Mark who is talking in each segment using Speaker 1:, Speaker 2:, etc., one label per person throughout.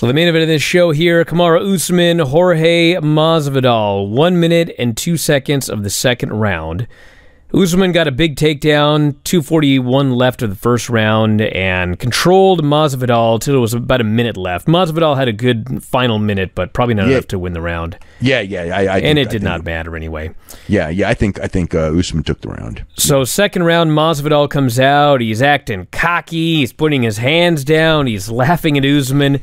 Speaker 1: So the main event of this show here, Kamaru Usman, Jorge Masvidal, one minute and two seconds of the second round. Usman got a big takedown, 241 left of the first round, and controlled Masvidal till it was about a minute left. Masvidal had a good final minute, but probably not
Speaker 2: Yeah.
Speaker 1: enough to win the round.
Speaker 2: Yeah, yeah, I, I
Speaker 1: And
Speaker 2: think-
Speaker 1: it did not matter anyway.
Speaker 2: Yeah, yeah, I think I think uh, Usman took the round.
Speaker 1: So second round, Masvidal comes out. He's acting cocky. He's putting his hands down. He's laughing at Usman,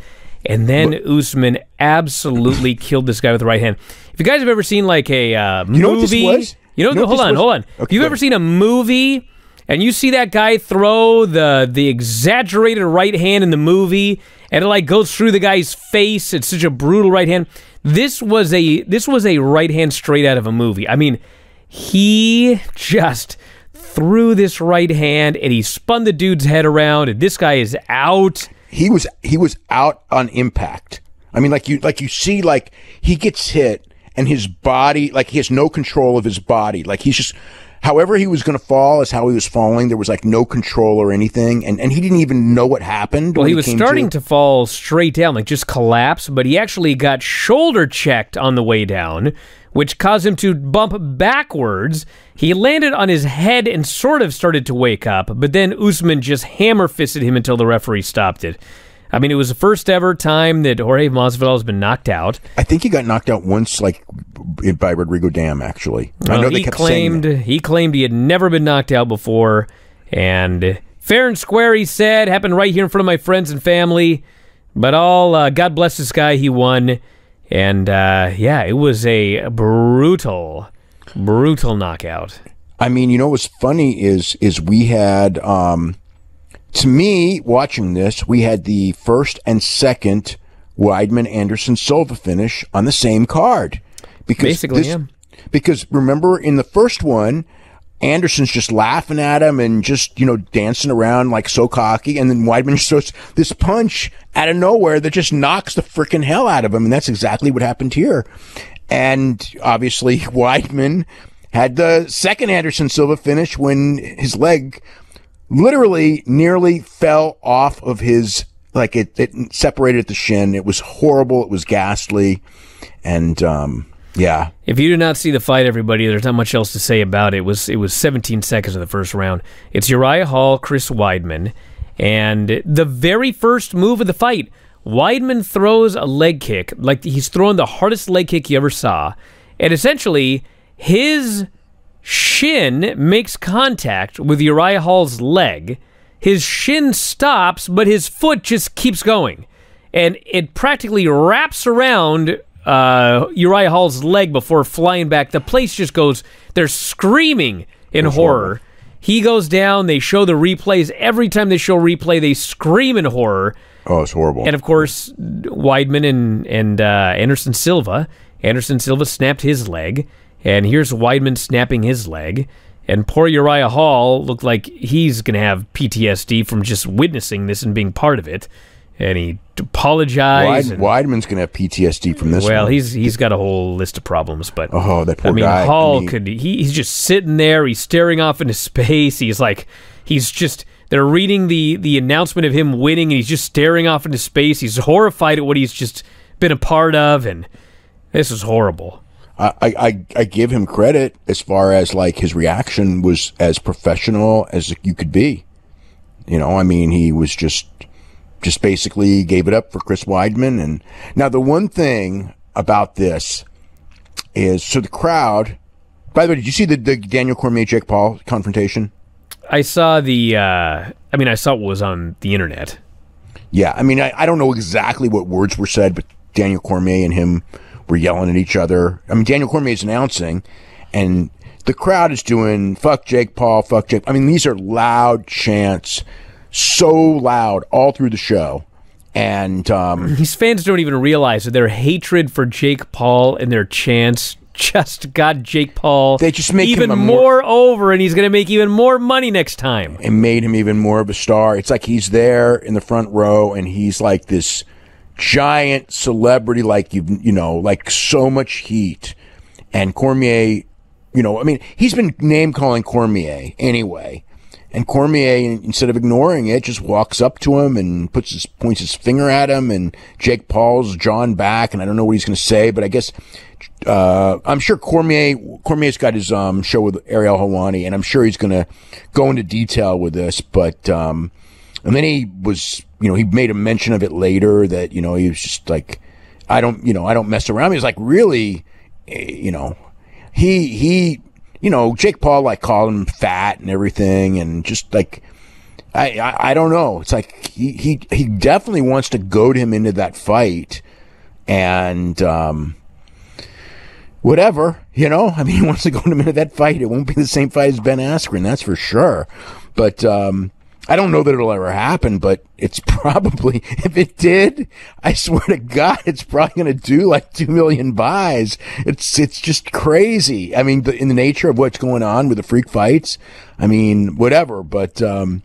Speaker 1: and then Usman absolutely killed this guy with the right hand. If you guys have ever seen like a uh, movie,
Speaker 2: You know what this was?
Speaker 1: you know,
Speaker 2: You know
Speaker 1: hold on,
Speaker 2: was?
Speaker 1: hold on.
Speaker 2: Okay,
Speaker 1: if you've ever seen a movie and you see that guy throw the the exaggerated right hand in the movie, and it like goes through the guy's face, it's such a brutal right hand. This was a this was a right hand straight out of a movie. I mean, he just threw this right hand and he spun the dude's head around, and this guy is out.
Speaker 2: He was he was out on impact. I mean, like you like you see, like he gets hit and his body, like he has no control of his body. Like he's just, however he was going to fall is how he was falling. There was like no control or anything, and and he didn't even know what happened.
Speaker 1: Well,
Speaker 2: when
Speaker 1: he was starting to fall straight down, like just collapse, but he actually got shoulder checked on the way down, which caused him to bump backwards. He landed on his head and sort of started to wake up, but then Usman just hammer fisted him until the referee stopped it. I mean, it was the first ever time that Jorge Masvidal has been knocked out.
Speaker 2: I think he got knocked out once, like by Rodrigo Damm. Actually, I
Speaker 1: Well,
Speaker 2: know they
Speaker 1: he
Speaker 2: kept saying
Speaker 1: claimed
Speaker 2: that.
Speaker 1: he claimed he had never been knocked out before, and fair and square, he said, happened right here in front of my friends and family. But all uh, God bless this guy, he won, and uh, yeah, it was a brutal, brutal knockout.
Speaker 2: I mean, you know what's funny is is we had um to me watching this, we had the first and second Weidman Anderson Silva finish on the same card. Because
Speaker 1: Basically,
Speaker 2: this-
Speaker 1: yeah.
Speaker 2: Because remember in the first one, Anderson's just laughing at him and just, you know, dancing around like so cocky. And then Weidman just throws this punch out of nowhere that just knocks the freaking hell out of him. And that's exactly what happened here. And obviously, Weidman had the second Anderson Silva finish when his leg literally nearly fell off of his, like it, it separated at the shin. It was horrible. It was ghastly. And, um, yeah.
Speaker 1: If you did not see the fight, everybody, there's not much else to say about it. It was it was 17 seconds of the first round. It's Uriah Hall, Chris Weidman, and the very first move of the fight, Weidman throws a leg kick, like he's throwing the hardest leg kick you ever saw, and essentially his shin makes contact with Uriah Hall's leg. His shin stops, but his foot just keeps going, and it practically wraps around uh, Uriah Hall's leg before flying back. The place just goes. They're screaming in horror. He goes down. They show the replays. Every time they show replay, they scream in horror.
Speaker 2: Oh, it's horrible.
Speaker 1: And of course, Weidman and and uh, Anderson Silva. Anderson Silva snapped his leg, and here's Weidman snapping his leg. And poor Uriah Hall looked like he's gonna have PTSD from just witnessing this and being part of it. And he apologized.
Speaker 2: Weid, Weidman's going to have PTSD from this.
Speaker 1: well,
Speaker 2: one.
Speaker 1: he's he's got a whole list of problems, but
Speaker 2: Oh, that poor
Speaker 1: I mean,
Speaker 2: guy. I
Speaker 1: Hall
Speaker 2: mean-
Speaker 1: could he, he's just sitting there, he's staring off into space. He's like he's just they're reading the the announcement of him winning and he's just staring off into space. He's horrified at what he's just been a part of and this is horrible.
Speaker 2: I, I, I give him credit as far as like his reaction was as professional as you could be. You know, I mean, he was just, just basically gave it up for Chris Weidman. And now the one thing about this is, so the crowd, by the way, did you see the, the Daniel Cormier Jake Paul confrontation?
Speaker 1: I saw the uh I mean I saw what was on the internet.
Speaker 2: Yeah, I mean, I, I don't know exactly what words were said, but Daniel Cormier and him were yelling at each other. I mean, Daniel Cormier is announcing, and the crowd is doing "fuck Jake Paul, fuck Jake." I mean, these are loud chants, so loud all through the show, and um,
Speaker 1: These fans don't even realize that their hatred for Jake Paul and their chants just got Jake Paul
Speaker 2: They just make him
Speaker 1: even more
Speaker 2: more-
Speaker 1: over and he's going to make even more money next time.
Speaker 2: it made him even more of a star. It's like he's there in the front row, and he's like this giant celebrity, like you you know, like so much heat. And Cormier, you know, I mean, he's been name calling Cormier anyway. And Cormier, instead of ignoring it, just walks up to him and puts his points his finger at him. And Jake Paul's drawn back, and I don't know what he's going to say, but I guess uh, I'm sure Cormier Cormier's got his um, show with Ariel Helwani, and I'm sure he's going to go into detail with this. But um, and then he was, you know, he made a mention of it later that you know he was just like, I don't, you know, I don't mess around. He was like, really, eh, you know, he he you know, Jake Paul like called him fat and everything, and just like I, I, I don't know. It's like he he he definitely wants to goad him into that fight, and um, whatever you know. I mean, he wants to goad him into that fight. It won't be the same fight as Ben Askren, that's for sure. But um, I don't know that it'll ever happen, but it's probably, if it did, I swear to God, it's probably going to do like 2 million buys. It's, it's just crazy. I mean, the, in the nature of what's going on with the freak fights, I mean, whatever, but, um,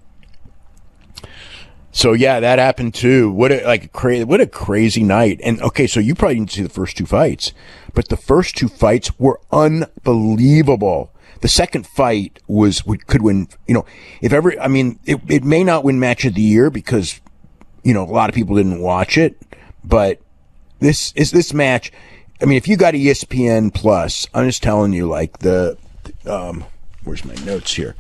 Speaker 2: so yeah, that happened too. What a like crazy, what a crazy night. And okay, so you probably didn't see the first two fights, but the first two fights were unbelievable. The second fight was could win. You know, if ever, I mean, it, it may not win match of the year because you know a lot of people didn't watch it, but this is this match. I mean, if you got ESPN Plus, I'm just telling you, like the, um, where's my notes here?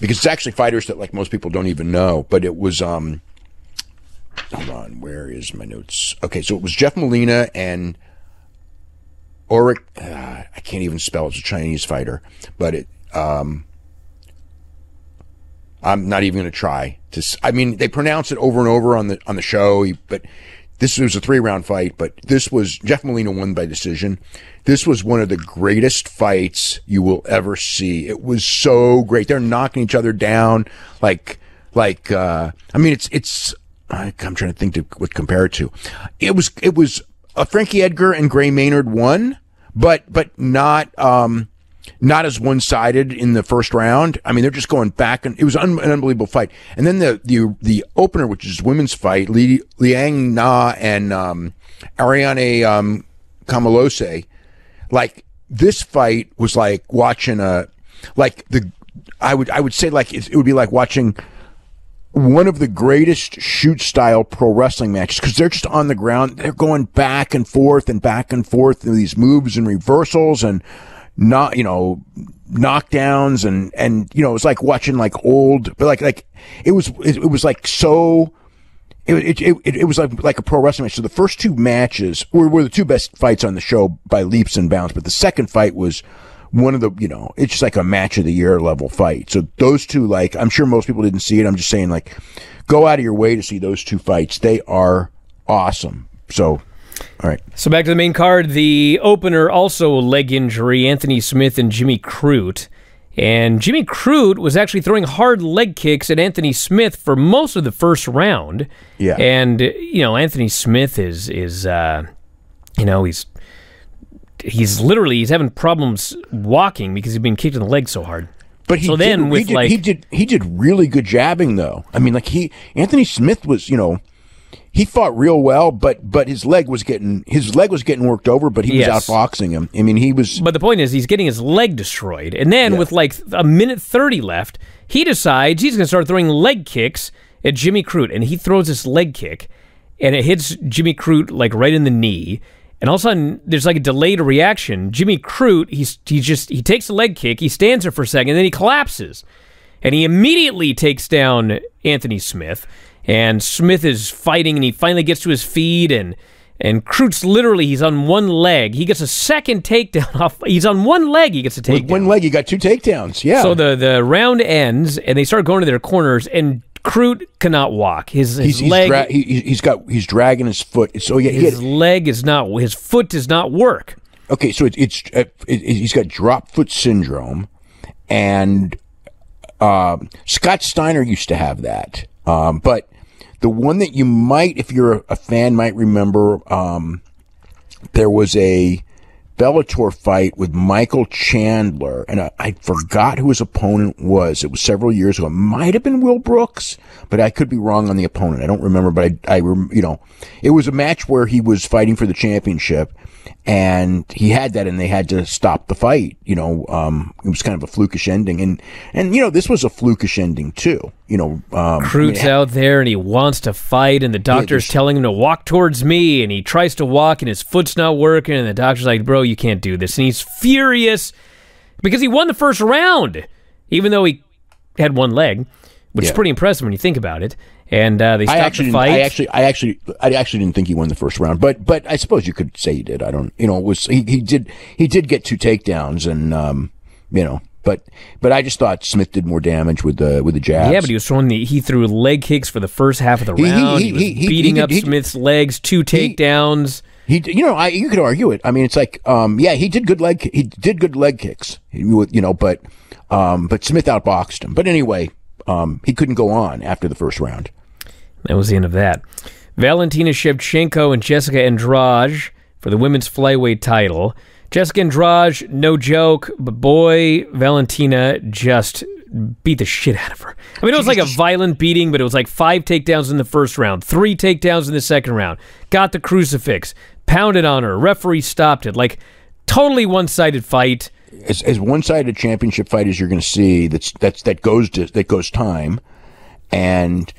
Speaker 2: Because it's actually fighters that like most people don't even know, but it was um, hold on, where is my notes? Okay, so it was Jeff Molina and Oric, uh, I can't even spell. It's a Chinese fighter, but it. Um, I'm not even going to try to. I mean, they pronounce it over and over on the on the show, but this was a three round fight. But this was Jeff Molina won by decision. This was one of the greatest fights you will ever see. It was so great. They're knocking each other down like like. Uh, I mean, it's it's. I'm trying to think to what compare it to. It was it was uh, Frankie Edgar and Gray Maynard won, but but not um, not as one sided in the first round. I mean, they're just going back, and it was un- an unbelievable fight. And then the the the opener, which is women's fight, Li- Liang Na and um, Ariane um, Carnelossi, like this fight was like watching a like the I would I would say like it would be like watching one of the greatest shoot style pro wrestling matches because they're just on the ground. They're going back and forth and back and forth in these moves and reversals and not, you know, knockdowns and, and, you know, it was like watching like old, but like, like it was, it, it was like so, it, it, it, it, was like, like a pro wrestling match. So the first two matches were, were the two best fights on the show by leaps and bounds, but the second fight was, one of the, you know, it's just like a match of the year level fight. So those two, like, I'm sure most people didn't see it. I'm just saying, like, go out of your way to see those two fights. They are awesome. So, all right.
Speaker 1: So back to the main card. The opener also a leg injury. Anthony Smith and Jimmy Crute. And Jimmy Crute was actually throwing hard leg kicks at Anthony Smith for most of the first round.
Speaker 2: Yeah.
Speaker 1: And you know, Anthony Smith is is uh, you know he's he's literally he's having problems walking because he's been kicked in the leg so hard.
Speaker 2: But he
Speaker 1: so
Speaker 2: did,
Speaker 1: then with
Speaker 2: he did,
Speaker 1: like
Speaker 2: he did he did really good jabbing though. I mean, like he Anthony Smith was you know he fought real well, but but his leg was getting his leg was getting worked over, but he was outboxing him. I mean, he was
Speaker 1: But the point is, he's getting his leg destroyed. And then,
Speaker 2: Yeah.
Speaker 1: with like a minute 30 left, he decides he's going to start throwing leg kicks at Jimmy Crute. And he throws this leg kick, and it hits Jimmy Crute like right in the knee. And all of a sudden, there's like a delayed reaction. Jimmy Crute, he's, he just, he takes a leg kick, he stands there for a second, and then he collapses. And he immediately takes down Anthony Smith. And Smith is fighting, and he finally gets to his feet, and and Crute's literally he's on one leg. He gets a second takedown off. He's on one leg. He gets a
Speaker 2: with
Speaker 1: takedown.
Speaker 2: one leg. He got two takedowns. Yeah.
Speaker 1: So the the round ends, and they start going to their corners, and Crute cannot walk. His his
Speaker 2: he's he's,
Speaker 1: leg
Speaker 2: dra- he, he's got he's dragging his foot. So yeah,
Speaker 1: his leg is not his foot does not work.
Speaker 2: okay. So it's it's uh, it, it, he's got drop foot syndrome, and um, Scott Steiner used to have that. Um, but the one that you might, if you're a, a fan, might remember, um, there was a Bellator fight with Michael Chandler, and I, I, forgot who his opponent was. It was several years ago. It might have been Will Brooks, but I could be wrong on the opponent. I don't remember, but I, I, you know, it was a match where he was fighting for the championship, and he had that, and they had to stop the fight. You know, um, it was kind of a flukish ending, and and you know, this was a flukish ending too. You know, um,
Speaker 1: Crute's I mean, out there, and he wants to fight, and the doctor's yeah, telling him to walk towards me, and he tries to walk, and his foot's not working, and the doctor's like, "Bro, you can't do this," and he's furious because he won the first round, even though he had one leg, which yeah. is pretty impressive when you think about it and uh, they stopped
Speaker 2: I actually
Speaker 1: the fight.
Speaker 2: I actually, I actually, I actually didn't think he won the first round, but but I suppose you could say he did. I don't, you know, it was he, he did he did get two takedowns, and um, you know, but but I just thought Smith did more damage with the with the jabs.
Speaker 1: Yeah, but he was throwing the he threw leg kicks for the first half of the round. He, he, he was beating up Smith's legs, two takedowns.
Speaker 2: He, you know, I you could argue it. I mean, it's like, um, yeah, he did good leg, he did good leg kicks, you know, but, um, but Smith outboxed him. But anyway, um, he couldn't go on after the first round.
Speaker 1: That was the end of that. Valentina Shevchenko and Jessica Andrade for the women's flyweight title. Jessica Andrade, no joke, but boy, Valentina just beat the shit out of her. I mean, it was like a violent beating, but it was like five takedowns in the first round, three takedowns in the second round. Got the crucifix, pounded on her. Referee stopped it. Like totally one-sided fight.
Speaker 2: As, as one-sided championship fight as you're going to see, that's that's that goes to, that goes time, and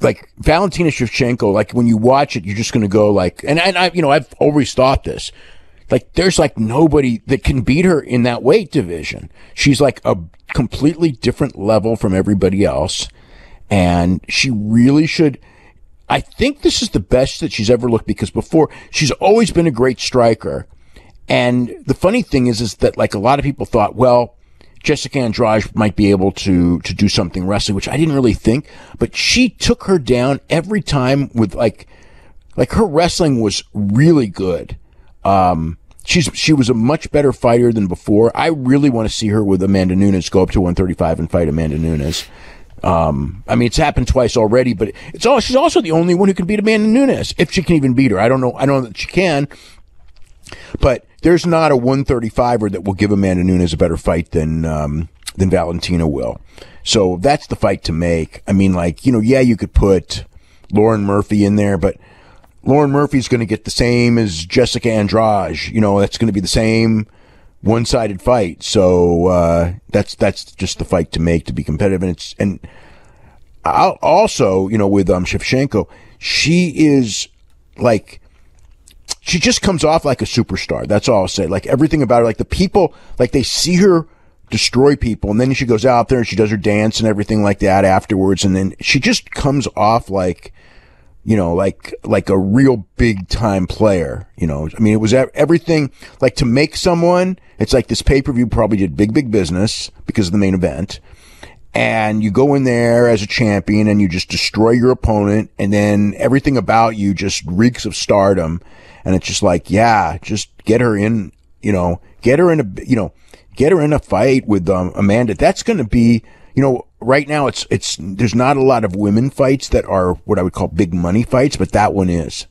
Speaker 2: like Valentina Shevchenko, like when you watch it, you're just going to go like, and, and I, you know, I've always thought this, like there's like nobody that can beat her in that weight division. She's like a completely different level from everybody else. And she really should, I think this is the best that she's ever looked because before she's always been a great striker. And the funny thing is, is that like a lot of people thought, well, Jessica Andrade might be able to to do something wrestling, which I didn't really think. But she took her down every time with like like her wrestling was really good. Um, she's she was a much better fighter than before. I really want to see her with Amanda Nunes go up to 135 and fight Amanda Nunes. Um, I mean, it's happened twice already, but it's all she's also the only one who can beat Amanda Nunes if she can even beat her. I don't know. I don't know that she can, but there's not a 135er that will give Amanda Nunes a better fight than um, than Valentina will. So that's the fight to make. I mean, like you know, yeah, you could put Lauren Murphy in there, but Lauren Murphy's going to get the same as Jessica Andrade. You know, that's going to be the same one-sided fight. So uh, that's that's just the fight to make to be competitive. And it's and I'll also, you know, with um Shevchenko, she is like she just comes off like a superstar. That's all I'll say. Like everything about her, like the people, like they see her destroy people and then she goes out there and she does her dance and everything like that afterwards. And then she just comes off like, you know, like, like a real big time player, you know, I mean, it was everything like to make someone, it's like this pay per view probably did big, big business because of the main event and you go in there as a champion and you just destroy your opponent and then everything about you just reeks of stardom and it's just like, yeah, just get her in, you know, get her in a, you know, get her in a fight with um, Amanda. That's going to be, you know, right now it's, it's, there's not a lot of women fights that are what I would call big money fights, but that one is.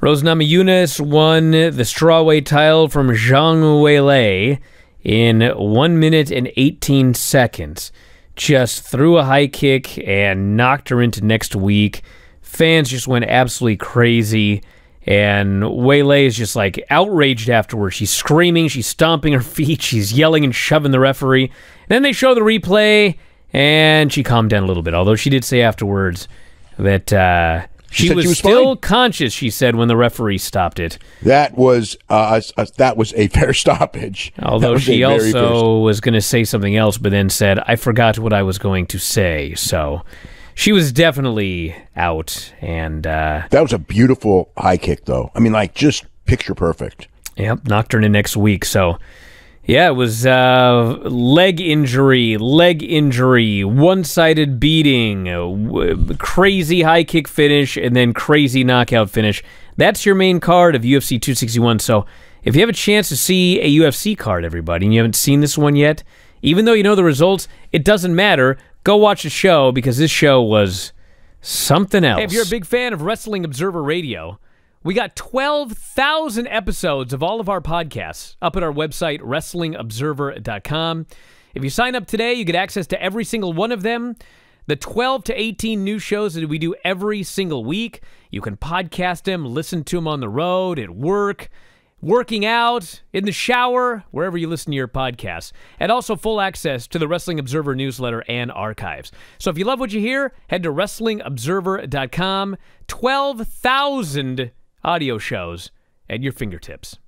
Speaker 1: Rose Namajunas won the strawweight title from Zhang Weili in 1 minute and 18 seconds. Just threw a high kick and knocked her into next week. Fans just went absolutely crazy. And Weili is just like outraged afterwards. She's screaming, she's stomping her feet, she's yelling and shoving the referee. Then they show the replay, and she calmed down a little bit. Although she did say afterwards that uh, she, she, was, she was still conscious. She said when the referee stopped it.
Speaker 2: That was uh, a, that was a fair stoppage.
Speaker 1: Although she also was going to say something else, but then said, "I forgot what I was going to say." So she was definitely out, and uh,
Speaker 2: that was a beautiful high kick, though. I mean, like just picture perfect.
Speaker 1: Yep, knocked her in next week. So, yeah, it was uh, leg injury, leg injury, one-sided beating, uh, crazy high kick finish, and then crazy knockout finish. That's your main card of UFC 261. So, if you have a chance to see a UFC card, everybody, and you haven't seen this one yet, even though you know the results, it doesn't matter go watch the show because this show was something else. Hey, if you're a big fan of Wrestling Observer Radio, We got 12,000 episodes of all of our podcasts up at our website, WrestlingObserver.com. If you sign up today, you get access to every single one of them. The 12 to 18 new shows that we do every single week. You can podcast them, listen to them on the road, at work, working out, in the shower, wherever you listen to your podcasts. And also full access to the Wrestling Observer newsletter and archives. So if you love what you hear, head to WrestlingObserver.com. 12,000 audio shows at your fingertips.